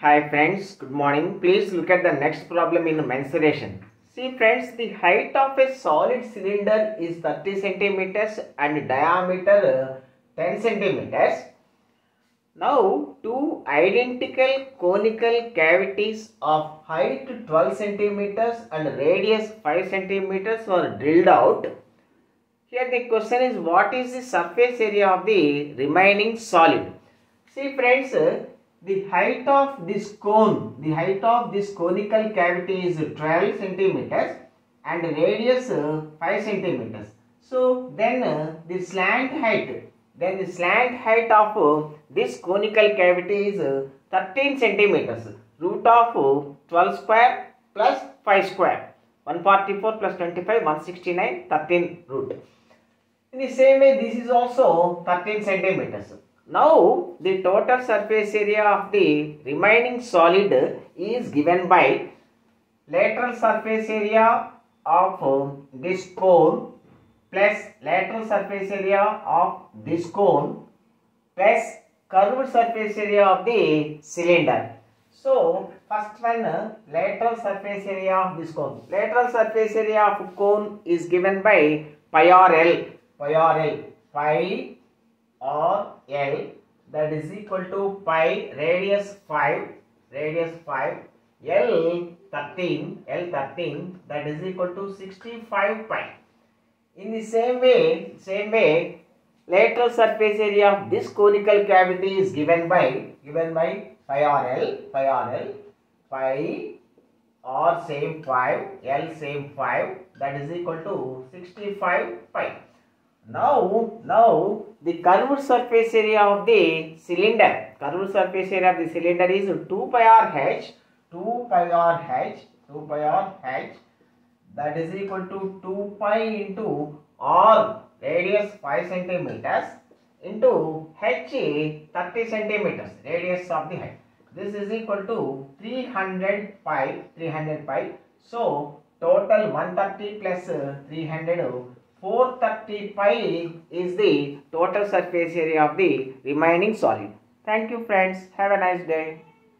Hi friends, good morning. Please look at the next problem in mensuration. See friends, the height of a solid cylinder is 30 centimeters and diameter uh, 10 centimeters. Now, two identical conical cavities of height 12 centimeters and radius 5 centimeters were drilled out. Here the question is what is the surface area of the remaining solid? See friends, uh, the height of this cone, the height of this conical cavity is 12 centimeters and radius uh, 5 centimeters. So then uh, the slant height, then the slant height of uh, this conical cavity is uh, 13 centimeters. Root of uh, 12 square plus 5 square. 144 plus 25, 169, 13 root. In the same way, this is also 13 centimeters. Now, the total surface area of the remaining solid is given by lateral surface area of um, this cone plus lateral surface area of this cone plus curved surface area of the cylinder. So, first one uh, lateral surface area of this cone. Lateral surface area of cone is given by pi r L. Pi r L. Pi r L that is equal to pi radius 5 radius 5 L 13 L 13 that is equal to 65 pi. In the same way same way lateral surface area of this conical cavity is given by given by pi r L pi r L pi r same 5 L same 5 that is equal to 65 pi. Now, now the curved surface area of the cylinder, curved surface area of the cylinder is 2 pi r h, 2 pi r h, 2 pi r h that is equal to 2 pi into r radius 5 centimeters into h 30 centimeters radius of the height. This is equal to 300 pi, 300 pi. So, total 130 uh, 300 430 pi is the total surface area of the remaining solid. Thank you friends. Have a nice day.